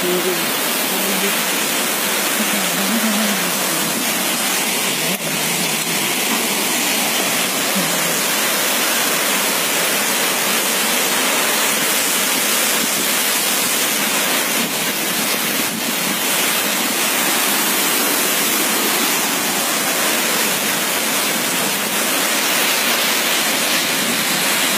TV.